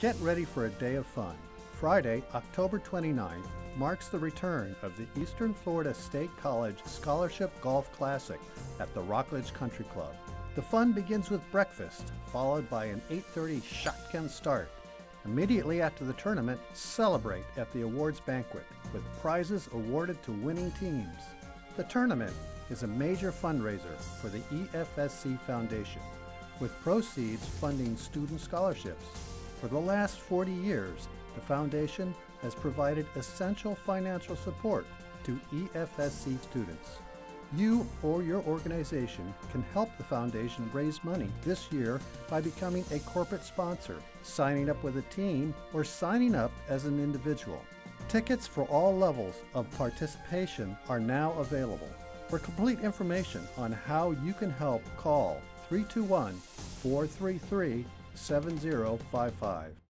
Get ready for a day of fun. Friday, October 29th, marks the return of the Eastern Florida State College Scholarship Golf Classic at the Rockledge Country Club. The fun begins with breakfast, followed by an 8:30 shotgun start. Immediately after the tournament, celebrate at the awards banquet with prizes awarded to winning teams. The tournament is a major fundraiser for the EFSC Foundation, with proceeds funding student scholarships. For the last 40 years, the foundation has provided essential financial support to EFSC students. You or your organization can help the foundation raise money this year by becoming a corporate sponsor, signing up with a team, or signing up as an individual. Tickets for all levels of participation are now available. For complete information on how you can help, call 321 433 7055.